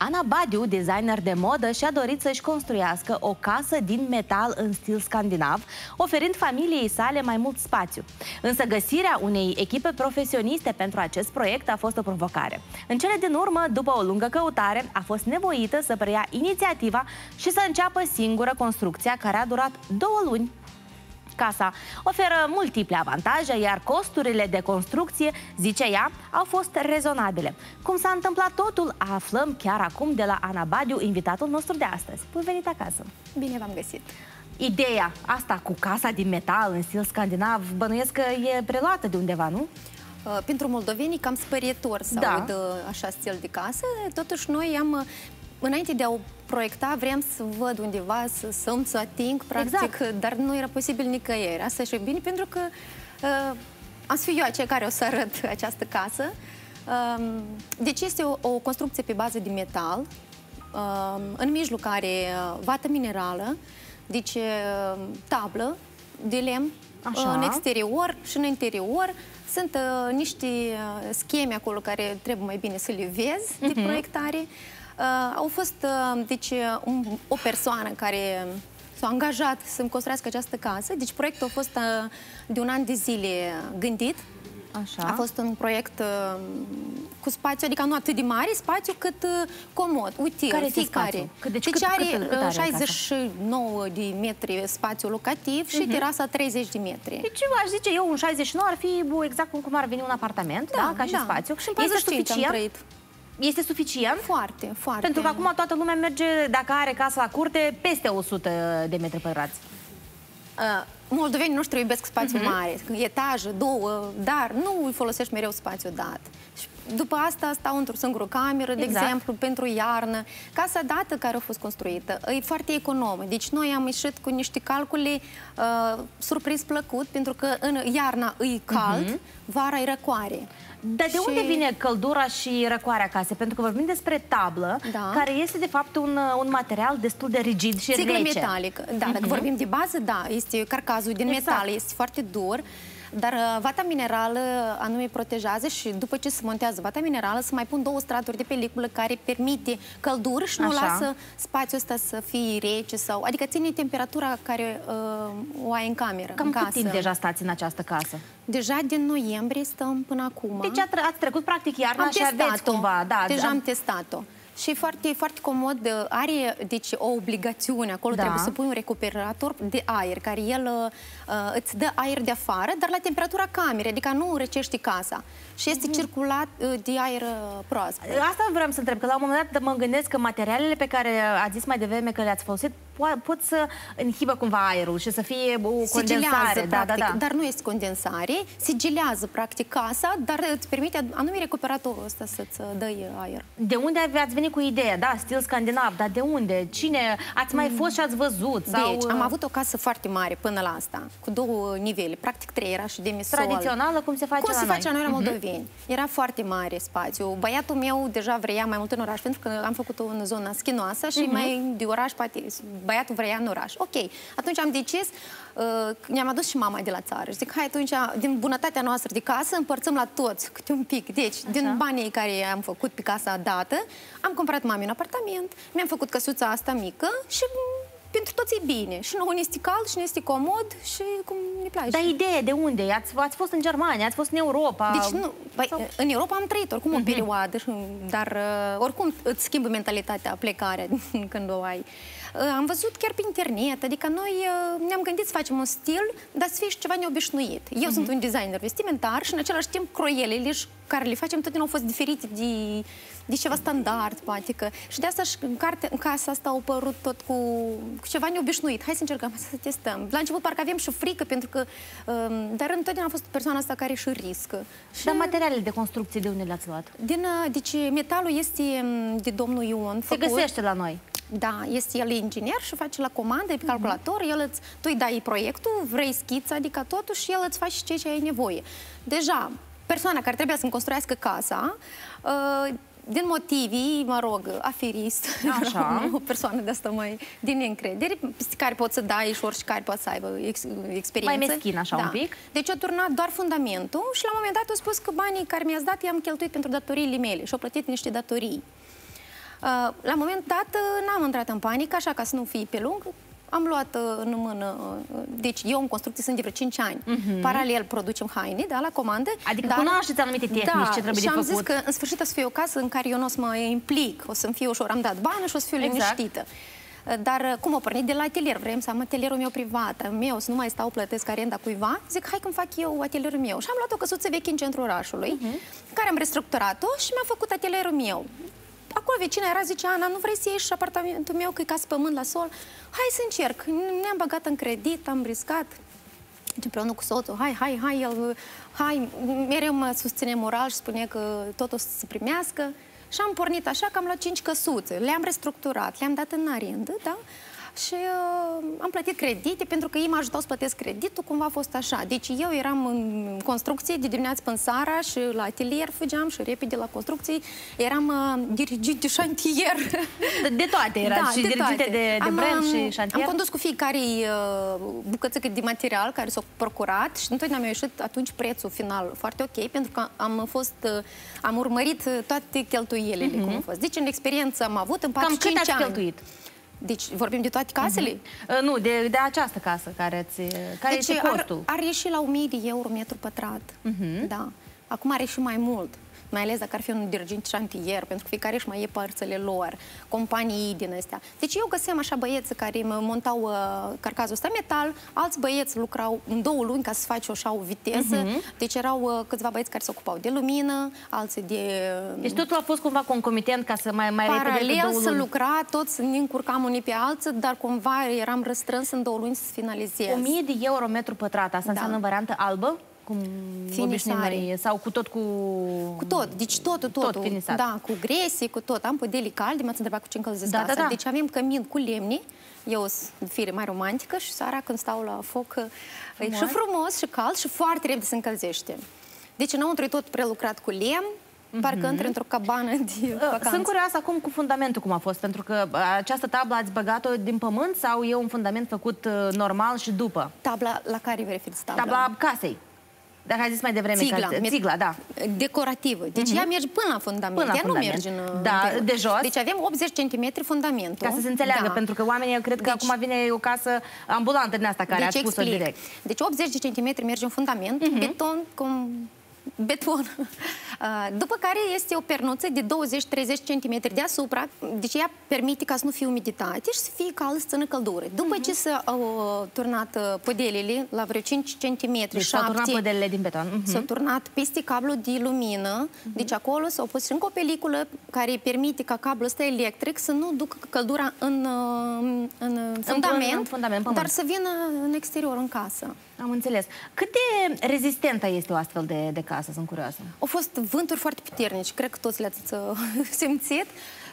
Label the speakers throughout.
Speaker 1: Ana Badiu, designer de modă, și-a dorit să-și construiască o casă din metal în stil scandinav, oferind familiei sale mai mult spațiu. Însă găsirea unei echipe profesioniste pentru acest proiect a fost o provocare. În cele din urmă, după o lungă căutare, a fost nevoită să preia inițiativa și să înceapă singură construcția care a durat două luni casa. Oferă multiple avantaje, iar costurile de construcție, zice ea, au fost rezonabile. Cum s-a întâmplat totul, aflăm chiar acum de la Ana Badiu, invitatul nostru de astăzi. Bun venit acasă!
Speaker 2: Bine v-am găsit!
Speaker 1: Ideea asta cu casa din metal în stil scandinav, bănuiesc că e preluată de undeva, nu?
Speaker 2: Uh, pentru moldovenii cam spărietor să da. aud uh, așa stil de casă. Totuși noi am uh, înainte de a o proiecta, vrem să văd undeva, să, să să ating, practic, exact. dar nu era posibil nicăieri. Asta și bine, pentru că uh, am să fiu eu aceea care o să arăt această casă. Uh, deci este o, o construcție pe bază de metal, uh, în mijloc are uh, vată minerală, deci uh, tablă de lemn, Așa. în exterior și în interior sunt uh, niște uh, scheme acolo care trebuie mai bine să le vezi uh -huh. de mhm. proiectare. Uh, au fost, uh, deci, un, o persoană care s-a angajat să-mi construiască această casă. Deci proiectul a fost uh, de un an de zile gândit. Așa. A fost un proiect uh, cu spațiu, adică nu atât de mare spațiu, cât uh, comod, util,
Speaker 1: care fiecare.
Speaker 2: Cât, deci, deci cât, are, cât, cât are 69 de metri spațiu locativ uh -huh. și mhm. terasa 30 de metri.
Speaker 1: Deci aș zice eu, un 69 ar fi exact cum ar veni un apartament, da, da ca și da. spațiu. Și
Speaker 2: în este suficient. am trăit.
Speaker 1: Este suficient?
Speaker 2: Foarte, foarte.
Speaker 1: Pentru că acum toată lumea merge, dacă are casa la curte, peste 100 de metri pătrați.
Speaker 2: Uh, moldovenii noștri iubesc spațiu uh mhm. -huh. mare, etaje, două, dar nu îi folosești mereu spațiu dat. Și după asta stau într-o singură cameră, de exact. exemplu, pentru iarnă. Casa dată care a fost construită e foarte economă. Deci noi am ieșit cu niște calcule uh, surprins plăcut, pentru că în iarna e cald, uh mhm. -huh. vara e răcoare.
Speaker 1: Dar de și... unde vine căldura și răcoarea casei? Pentru că vorbim despre tablă, da. care este de fapt un, un material destul de rigid și Țiglă
Speaker 2: rece. metalic. Da, uh -huh. dacă mhm. vorbim de bază, da, este carcazul din exact. metal, este foarte dur. Dar uh, vata minerală anume protejează și după ce se montează vata minerală să mai pun două straturi de peliculă care permite căldură și nu Așa. lasă spațiul ăsta să fie rece sau... Adică ține temperatura care uh, o ai în cameră,
Speaker 1: Cam
Speaker 2: în
Speaker 1: cât
Speaker 2: casă.
Speaker 1: timp deja stați în această casă?
Speaker 2: Deja din noiembrie stăm până acum.
Speaker 1: Deci ați trecut practic iarna am și aveți cumva... Da,
Speaker 2: deja am, am testat-o și foarte, foarte comod. Uh, are deci, o obligațiune, acolo da. trebuie să pui un recuperator de aer, care el uh, îți dă aer de afară, dar la temperatura camerei, adică nu răcești casa. Și este mm -hmm. circulat uh, de aer uh, proaspăt.
Speaker 1: Asta vreau să întreb, că la un moment dat mă gândesc că materialele pe care ați zis mai devreme că le-ați folosit pot să înhibă cumva aerul și să fie o condensare.
Speaker 2: Da, da, da. Dar nu este condensare, sigilează practic casa, dar îți permite anume recuperatorul ăsta să-ți dă aer.
Speaker 1: De unde ați venit cu ideea? Da, stil scandinav, dar de unde? Cine? Ați mai fost și ați văzut?
Speaker 2: Sau... Deci, am avut o casă foarte mare până la asta, cu două nivele, practic trei, era și demisol.
Speaker 1: Tradițională, cum se face
Speaker 2: cum
Speaker 1: la
Speaker 2: se
Speaker 1: noi?
Speaker 2: face la noi la mhm. moldoveni. Uh -huh. Era foarte mare spațiu. Băiatul meu deja vrea mai mult în oraș, pentru că am făcut-o în zona schinoasă și uh mhm. -huh. mai de oraș, poate băiatul vrea în oraș. Ok, atunci am decis, uh, ne-am adus și mama de la țară. Zic, hai atunci, din bunătatea noastră de casă, împărțim la toți câte un pic. Deci, Așa. din banii care am făcut pe casa dată, am cumpărat mami un apartament, mi-am făcut căsuța asta mică și pentru toți e bine. Și nu este cald și nu este comod și cum ne place.
Speaker 1: Dar ideea de unde? Ați, ați fost în Germania, ați fost în Europa?
Speaker 2: Deci nu, băi, Sau... în Europa am trăit oricum uh -huh. o mhm. perioadă, dar uh, oricum îți schimbă mentalitatea, plecarea când o ai. Uh, am văzut chiar pe internet, adică noi uh, ne-am gândit să facem un stil, dar să fie și ceva neobișnuit. Eu uh -huh. sunt mhm. un designer vestimentar și în același timp croielele care le facem totdeauna au fost diferite de, de ceva standard, poate că. Și de asta și în, carte, în casa asta au părut tot cu, cu ceva neobișnuit. Hai să încercăm, să testăm. La început parcă aveam și frică, pentru că... Um, dar întotdeauna a fost persoana asta care și riscă.
Speaker 1: Și dar materialele de construcție de unde le-ați luat?
Speaker 2: Din, uh, deci metalul este um, de domnul Ion.
Speaker 1: Se făcut. găsește la noi.
Speaker 2: Da, este el inginer și face la comandă, pe calculator, el îți, tu îi dai proiectul, vrei schița, adică totul și el îți face ce ce ai nevoie. Deja, persoana care trebuie să-mi construiască casa, uh, din motivii, mă rog, aferist, Așa. o persoană de asta mai din încredere, care pot să dai și oricare poate să aibă ex experiență.
Speaker 1: Mai meschin așa da. un pic.
Speaker 2: Deci a turnat doar fundamentul și la un moment dat a spus că banii care mi-ați dat i-am cheltuit pentru datoriile mele și au plătit niște datorii. La moment dat n-am intrat în panică, așa ca să nu fie pe lung, am luat în mână, deci eu în construcție sunt de vreo 5 ani. Uh-huh. Paralel producem haine, da, la comandă.
Speaker 1: Adică dar, cunoașteți anumite tehnici da, ce trebuie
Speaker 2: și
Speaker 1: de
Speaker 2: făcut. am zis că în sfârșit o să fie o casă în care eu nu o să mă implic, o să-mi fie ușor, am dat bani și o să fiu exact. liniștită. Dar uh, cum o pornit? De la atelier. Vrem să am atelierul meu privat, meu, să nu mai stau plătesc arenda cuiva. Zic, hai că fac eu atelierul meu. Și am luat o căsuță veche în centrul orașului, uh-huh. care am restructurat-o și mi-am făcut atelierul meu. Acolo vecina era, zice, Ana, nu vrei să ieși apartamentul meu, că e casă pământ la sol? Hai să încerc. Ne-am băgat în credit, am riscat împreună cu soțul, hai, hai, hai, el, hai, mereu mă susține moral și spune că tot o să se primească. Și am pornit așa că am luat cinci căsuțe, le-am restructurat, le-am dat în arendă, da? Și uh, am plătit credite pentru că ei mă ajutau să plătesc creditul, cumva a fost așa. Deci eu eram în construcție de dimineață până seara și la atelier fugeam și repede la construcții. Eram uh, dirigit de șantier.
Speaker 1: De, de toate era da, și de dirigite de, de am, brand și șantier?
Speaker 2: Am condus cu fiecare uh, bucățică de material care s-au procurat și întotdeauna mi-a ieșit atunci prețul final foarte ok pentru că am fost, uh, am urmărit toate cheltuielile uh-huh. cum a fost. Deci în experiență am avut în 4
Speaker 1: Cam cât ați cheltuit?
Speaker 2: Deci vorbim de toate casele?
Speaker 1: Uh-huh. Uh, nu, de, de această casă care, ți, care deci este costul.
Speaker 2: Ar, ar ieși la 1000 de euro metru pătrat. Uh-huh. Da. Acum are și mai mult mai ales dacă ar fi un dirigent șantier, pentru că fiecare își mai e părțile lor, companii din astea. Deci eu găseam așa băieți care montau uh, carcazul ăsta metal, alți băieți lucrau în două luni ca să faci o așa o viteză, uh-huh. deci erau uh, câțiva băieți care se ocupau de lumină, alții de...
Speaker 1: Uh, deci totul a fost cumva concomitent ca să mai, mai
Speaker 2: Paralel să lucra, toți ne încurcam unii pe alții, dar cumva eram răstrâns în două luni să finalizez.
Speaker 1: 1000 de euro metru pătrat, asta da. înseamnă variantă albă? Cum obișnuim sau cu tot cu...
Speaker 2: Cu tot, deci totul, totul. Tot finisat. Da, cu gresie, cu tot. Am podeli calde, m-ați întrebat cu ce încălzesc da, da, da. Deci avem cămin cu lemne, eu sunt fire mai romantică și seara când stau la foc frumos. e și frumos și cald și foarte repede se încălzește. Deci înăuntru e tot prelucrat cu lemn, Mm -hmm. Parcă mhm. într-o cabană de uh, vacanță.
Speaker 1: Sunt curioasă acum cu fundamentul cum a fost, pentru că uh, această tablă ați băgat-o din pământ sau e un fundament făcut uh, normal și după?
Speaker 2: Tabla la care vă referiți? Tabla,
Speaker 1: tabla casei. Dar ai zis mai devreme
Speaker 2: țigla,
Speaker 1: că... Țigla, da.
Speaker 2: Decorativă. Deci uh-huh. ea merge până la fundament. Până la ea fundament. nu merge în...
Speaker 1: Da, în de jos.
Speaker 2: Deci avem 80 cm fundamentul.
Speaker 1: Ca să se înțeleagă, da. pentru că oamenii cred că deci, acum vine o casă ambulantă din asta care deci a spus-o direct.
Speaker 2: Deci 80 cm merge în fundament, uh-huh. beton, cum beton. Uh, după care este o pernuță de 20-30 cm deasupra, deci ea permite ca să nu fie umiditate și să fie cald, să țină căldură. După uh-huh. ce s-au uh, turnat uh, podelele la vreo 5 cm, deci s-au
Speaker 1: turnat podelele din beton.
Speaker 2: Uh-huh. S-au turnat peste cablu de lumină, uh-huh. deci acolo s-au pus și încă o peliculă care permite ca cablul ăsta electric să nu ducă căldura în, în fundament, în fundament dar să vină în exterior, în casă.
Speaker 1: Am înțeles. Cât de rezistentă este o astfel de, de casă? Sunt curioasă.
Speaker 2: Au fost vânturi foarte puternici. Cred că toți le-ați uh, simțit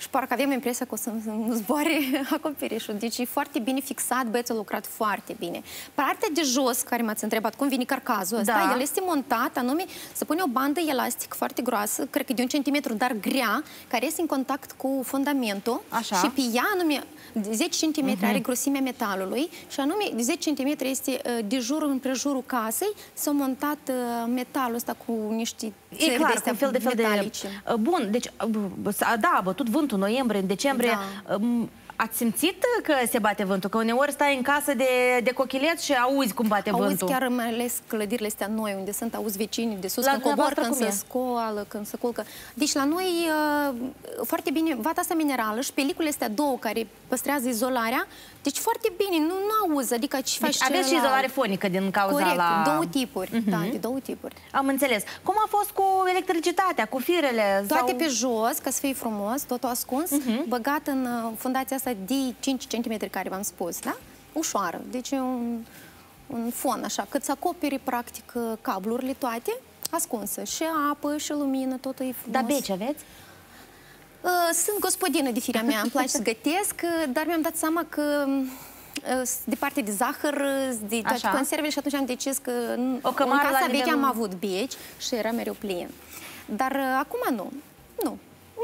Speaker 2: și parcă avem impresia că o să nu zboare acoperișul. Deci e foarte bine fixat, băieții au lucrat foarte bine. Partea de jos, care m-ați întrebat, cum vine carcazul ăsta, da. el este montat, anume, să pune o bandă elastică foarte groasă, cred că de un centimetru, dar grea, care este în contact cu fundamentul Așa. și pe ea, anume, 10 cm uh -huh. are grosimea metalului și anume 10 cm este uh, de jur împrejurul casei, s-a montat uh, metalul ăsta cu niște
Speaker 1: E clar, cu fel de fel metalice. de... Bun, deci, da, a bătut vântul noiembrie, în decembrie. Da. Ați simțit că se bate vântul? Că uneori stai în casă de, de cochilet și auzi cum bate
Speaker 2: auzi
Speaker 1: vântul.
Speaker 2: Auzi chiar mai ales clădirile astea noi, unde sunt, auzi vecinii de sus, la când cobor, când se scoală, când se culcă. Deci la noi, uh, foarte bine, vata asta minerală și peliculele astea două care păstrează izolarea, deci foarte bine, nu, nu auzi, adică ce deci faci
Speaker 1: aveți și izolare fonică din cauza
Speaker 2: Corect,
Speaker 1: la...
Speaker 2: două tipuri, uh -huh. da, de două tipuri.
Speaker 1: Am înțeles. Cum a fost cu electricitatea, cu firele?
Speaker 2: Toate sau... pe jos, ca să fie frumos, totul ascuns, uh mhm. -huh. băgat în uh, fundația asta de 5 cm care v-am spus, da? Ușoară, deci un, un fon așa, cât să acoperi practic cablurile toate, ascunsă. Și apă, și lumină, totul e frumos.
Speaker 1: Dar beci aveți?
Speaker 2: Uh, sunt gospodină de firea mea, îmi place să gătesc, uh, dar mi-am dat seama că uh, de parte de zahăr, de toate Așa. conservele și atunci am decis că o în casa veche am avut beci și era mereu plin. Dar acum nu. Nu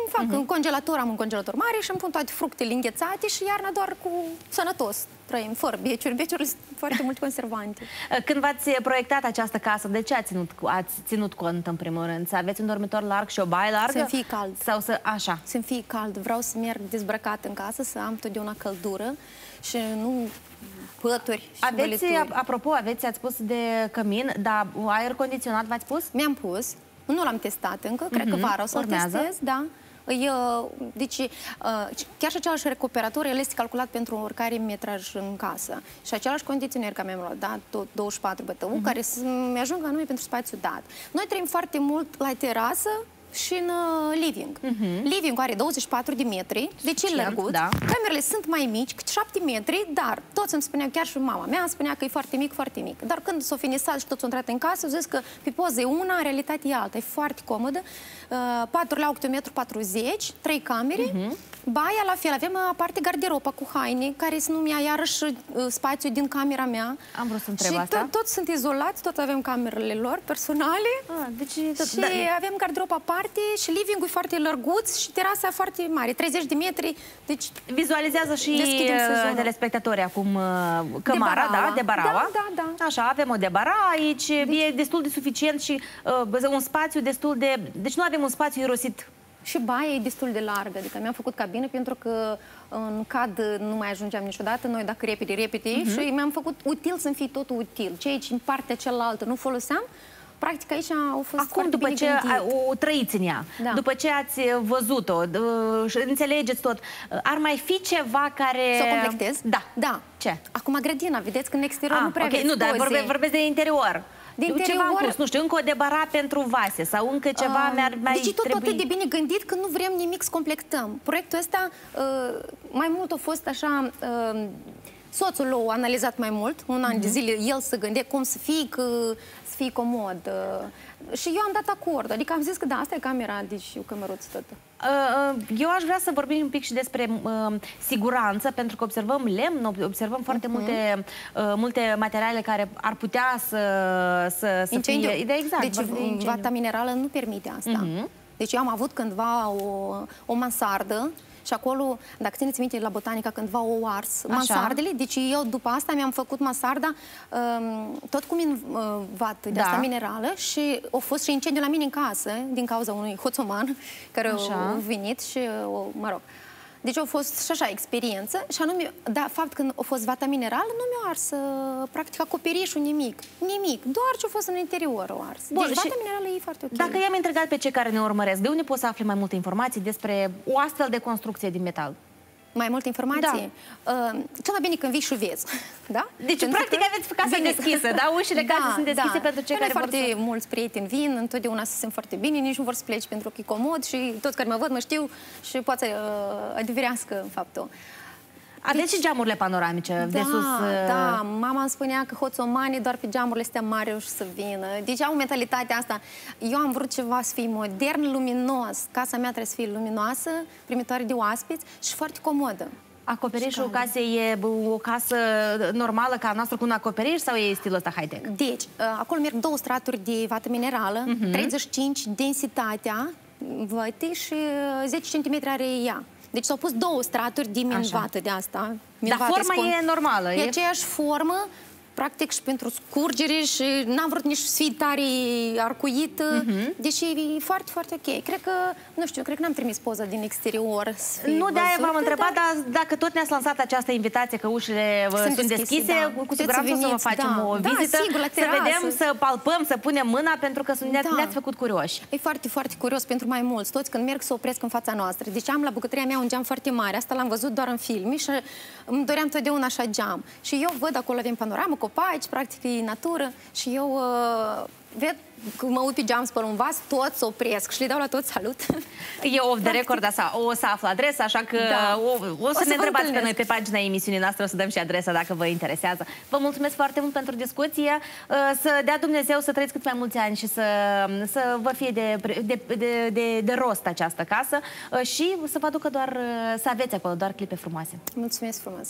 Speaker 2: îmi fac uh -huh. un congelator, am un congelator mare și îmi pun toate fructele înghețate și iarna doar cu sănătos trăim, fără beciuri. Beciuri sunt foarte mult conservante.
Speaker 1: Când v-ați proiectat această casă, de ce ați ținut, ați ținut cont în primul rând? Să aveți un dormitor larg și o baie largă?
Speaker 2: Să-mi fie cald.
Speaker 1: Sau să, așa?
Speaker 2: Să-mi fie cald. Vreau să merg dezbrăcat în casă, să am totdeauna căldură și nu pături și
Speaker 1: Aveți, apropo, aveți, ați spus de cămin, dar aer condiționat v-ați pus?
Speaker 2: Mi-am pus. Nu l-am testat încă, cred mm -hmm. că mhm. vara o să-l testez, da. Deci, chiar și același recuperator, el este calculat pentru oricare metraj în casă. Și același condiționer, ca mi-am luat, da, tot 24 bătău, uh -huh. care mi-ajung anume pentru spațiu dat. Noi trăim foarte mult la terasă, și în uh, living. Uh -huh. Living are 24 de metri, deci e lărgut. Da. Camerele sunt mai mici, cât 7 metri, dar toți îmi spuneau, chiar și mama mea spunea că e foarte mic, foarte mic. Dar când s-o finisat și toți au intrat în casă, au zis că pe poză e una, în realitate e alta. E foarte comodă. Uh, 4 la 8 metru 40, 3 camere. Uh -huh. Baia, la fel, avem uh, aparte garderoba cu haine, care se numea iarăși uh, spațiu din camera mea.
Speaker 1: Am vrut să întreb
Speaker 2: și
Speaker 1: asta.
Speaker 2: Și toți sunt izolați, tot avem camerele lor personale. Ah, deci, tot, și da. avem garderoba aparte și living-ul foarte lărguț și terasa foarte mare, 30 de metri. Deci
Speaker 1: Vizualizează și uh, telespectatorii acum cămara, de da, de Baraua.
Speaker 2: Da, da, da.
Speaker 1: Așa, avem o de Bara aici, deci... e destul de suficient și uh, un spațiu destul de... Deci nu avem un spațiu irosit
Speaker 2: și baia e destul de largă, adică mi-am făcut cabină pentru că în cad nu mai ajungeam niciodată, noi dacă repede, repede, uh -huh. și mi-am făcut util să-mi fie totul util. Ceea ce în partea cealaltă nu foloseam, practic aici au fost
Speaker 1: Acum, după ce o trăiți în ea, da. după ce ați văzut-o și înțelegeți tot, ar mai fi ceva care...
Speaker 2: Să o completez?
Speaker 1: Da.
Speaker 2: Da.
Speaker 1: Ce?
Speaker 2: Acum grădina, vedeți că în exterior ah, nu prea
Speaker 1: okay. Nu, dar vorbe, vorbesc de interior din ceva interior... plus, nu știu, încă o debara pentru vase sau încă ceva uh, mi-ar mai
Speaker 2: Deci tot
Speaker 1: trebui...
Speaker 2: atât de bine gândit că nu vrem nimic să completăm. Proiectul ăsta uh, mai mult a fost așa... Uh, soțul l-a analizat mai mult, un an uh -huh. de mhm. zile, el să gânde cum să fie, că, să fie comod. Uh, și eu am dat acord, adică am zis că da, asta e camera, deci eu cămăruț tot.
Speaker 1: Uh, eu aș vrea să vorbim un pic și despre uh, siguranță, pentru că observăm lemn, observăm foarte uh mhm. -huh. multe, uh, multe materiale care ar putea să, să, să fie...
Speaker 2: De exact, deci de vata minerală nu permite asta. Uh mhm. -huh. Deci eu am avut cândva o, o mansardă și acolo, dacă țineți minte, la Botanica cândva o ars Așa. mansardele, deci eu după asta mi-am făcut mansarda um, tot cu min, uh, vat de da. asta minerală și a fost și incendiu la mine în casă din cauza unui hoțoman care Așa. a venit și, uh, mă rog, deci a fost și așa experiență și anume, da, fapt că a fost vata minerală, nu mi-a ars uh, practic acoperișul nimic. Nimic, doar ce a fost în interior o ars. Bun, deci vata minerală e foarte ok.
Speaker 1: Dacă i-am întregat pe cei care ne urmăresc, de unde poți să afli mai multe informații despre o astfel de construcție din metal?
Speaker 2: Mai multe informații. Da. Uh, cel mai bine când vii și vezi. Da?
Speaker 1: Deci, pentru practic, că... aveți casa vine... deschisă, da? Ușile da, casei sunt deschise da. pentru cei care
Speaker 2: foarte
Speaker 1: vor
Speaker 2: să... mulți prieteni vin, întotdeauna se simt foarte bine, nici nu vor să pleci pentru că e comod și toți care mă văd mă știu și poate să uh, adeverească faptul.
Speaker 1: Aveți deci, și geamurile panoramice
Speaker 2: da,
Speaker 1: de sus? Uh...
Speaker 2: Da, mama îmi spunea că hoțomanii doar pe geamurile astea mari o să vină. Deci au mentalitatea asta. Eu am vrut ceva să fie modern, luminos. Casa mea trebuie să fie luminoasă, primitoare de oaspeți și foarte comodă.
Speaker 1: Acoperișul casei e o casă normală ca noastră cu un acoperiș sau e stilul ăsta high-tech?
Speaker 2: Deci, uh, acolo merg două straturi de vată minerală, uh -huh. 35 densitatea vătei și 10 uh, cm are ea. Deci s-au pus două straturi de minvată de asta.
Speaker 1: Dar forma spun. e normală.
Speaker 2: E, e aceeași formă, practic și pentru scurgere și n-am vrut nici să fie tare arcuit, uh mhm. -huh. deși e foarte, foarte ok. Cred că, nu știu, cred că n-am trimis poza din exterior.
Speaker 1: Nu, de-aia v-am întrebat, dar... dar dacă tot ne-ați lansat această invitație că ușile sunt, sunt deschise, deschise da. cu siguranță o să vă facem da. o da, vizită, sigur, să vedem, să palpăm, să punem mâna, pentru că sunt, da. ne-ați făcut curioși.
Speaker 2: E foarte, foarte curios pentru mai mulți. Toți când merg să opresc în fața noastră. Deci am la bucătăria mea un geam foarte mare. Asta l-am văzut doar în filme și îmi doream totdeauna așa geam. Și eu văd acolo avem panoramă, copaci, practic e natură și eu uh, ved când mă uit pe geam spăl un vas, toți opresc și le dau la toți salut.
Speaker 1: E off de record, asta, o să află adresa, așa că da. o, o, să o ne întrebați pe noi pe pagina emisiunii noastre, o să dăm și adresa dacă vă interesează. Vă mulțumesc foarte mult pentru discuție, uh, să dea Dumnezeu să trăiți cât mai mulți ani și să, să vă fie de, de, de, de, de rost această casă uh, și să vă aducă doar, uh, să aveți acolo doar clipe frumoase.
Speaker 2: Mulțumesc frumos!